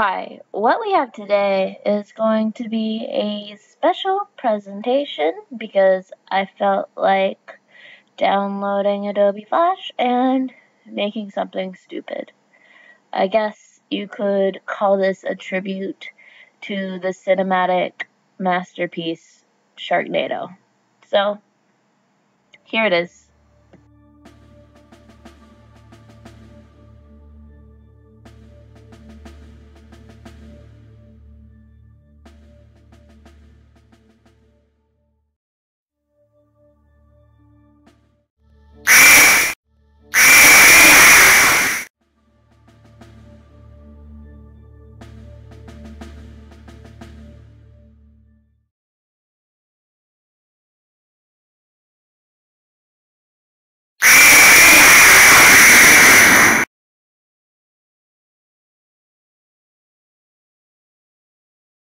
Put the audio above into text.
Hi, what we have today is going to be a special presentation because I felt like downloading Adobe Flash and making something stupid. I guess you could call this a tribute to the cinematic masterpiece Sharknado. So, here it is.